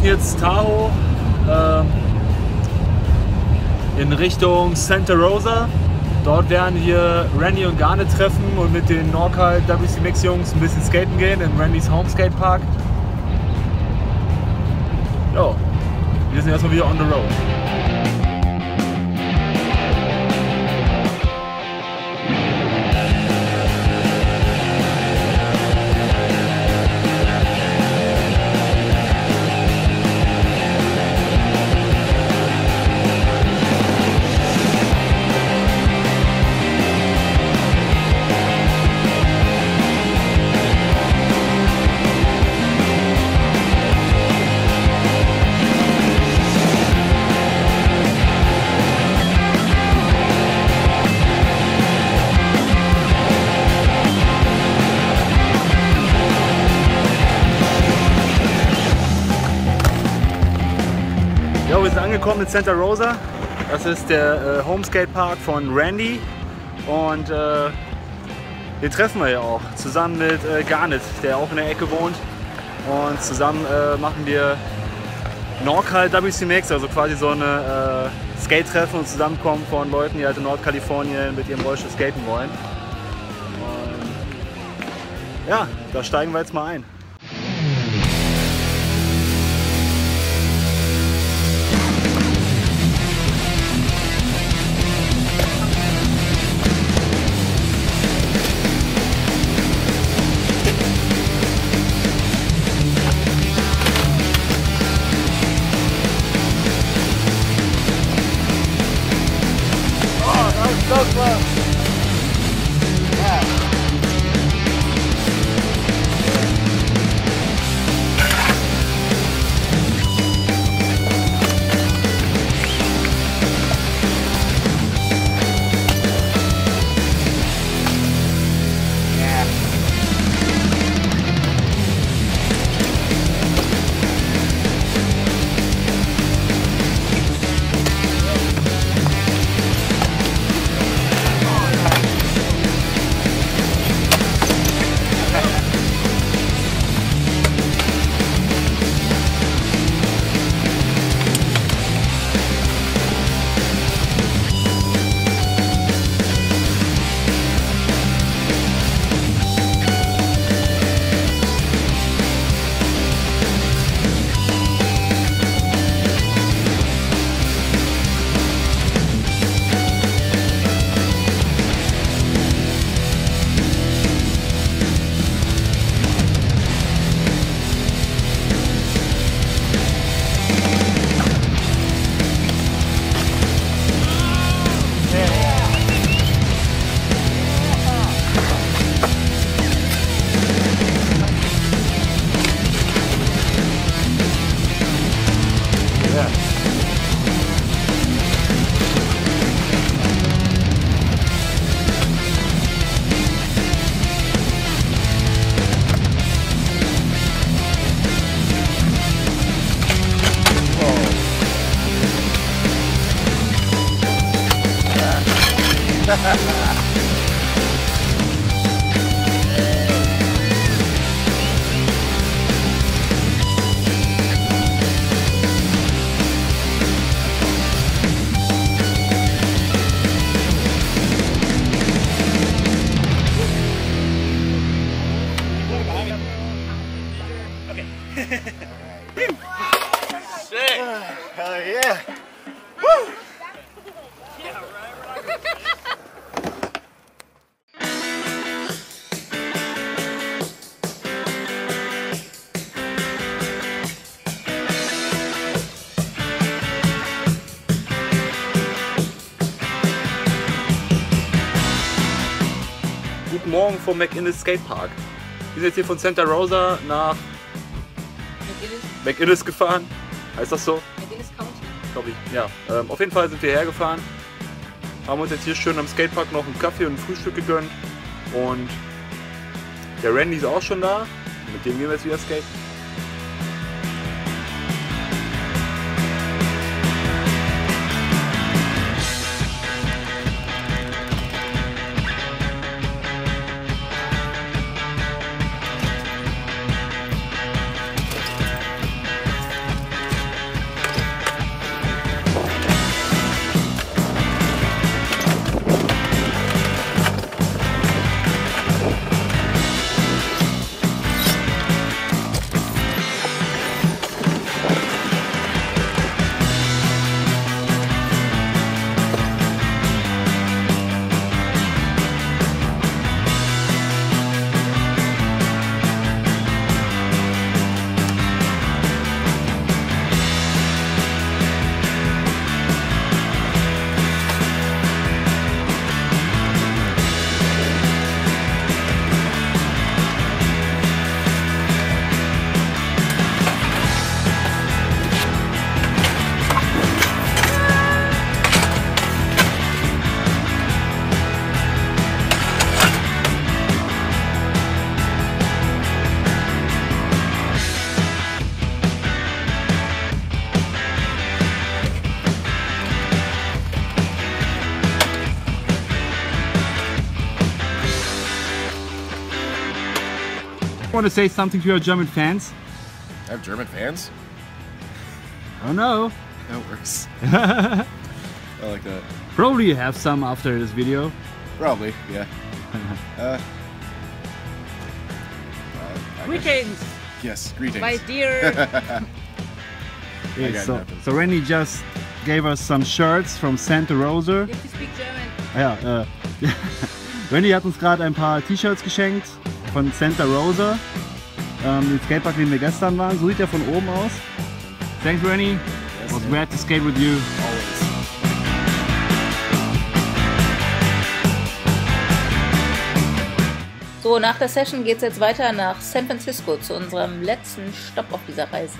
verlassen jetzt Tahoe ähm, in Richtung Santa Rosa. Dort werden wir Randy und Garnet treffen und mit den Norcal WC Mix Jungs ein bisschen skaten gehen in Randys Home Skate Park. Ja, wir sind erstmal wieder on the road. Angekommen in Santa Rosa. Das ist der äh, Homeskate Park von Randy. Und äh, den treffen wir ja auch. Zusammen mit äh, Garnet, der auch in der Ecke wohnt. Und zusammen äh, machen wir Norcal WC Mix, also quasi so eine äh, Skate-Treffen und Zusammenkommen von Leuten, die halt in Nordkalifornien mit ihrem Rollstuhl skaten wollen. Und ja, da steigen wir jetzt mal ein. Hell yeah. Guten Morgen vom McInnes Skate Park. Wir sind jetzt hier von Santa Rosa nach McInnes gefahren. Heißt das so? Glaube ich. Ja. Ähm, auf jeden Fall sind wir hergefahren. Haben uns jetzt hier schön am Skatepark noch einen Kaffee und ein Frühstück gegönnt. Und der Randy ist auch schon da. Mit dem gehen wir jetzt wieder skaten. Want to say something to your German fans? I have German fans? Oh no. That works. I like that. Probably you have some after this video. Probably, yeah. Uh, uh, Greetings, Yes, greetings. my dear. Okay, got so, nothing. so Randy just gave us some shirts from Santa Rosa. If you speak German. Ja, äh, Randy hat uns gerade ein paar T-Shirts geschenkt von Santa Rosa. Ähm, den Skatepark, den wir gestern waren. So sieht er von oben aus. Thanks, Randy. Yes, Was glad to skate with you. Always. So, nach der Session geht es jetzt weiter nach San Francisco zu unserem letzten Stopp auf dieser Reise.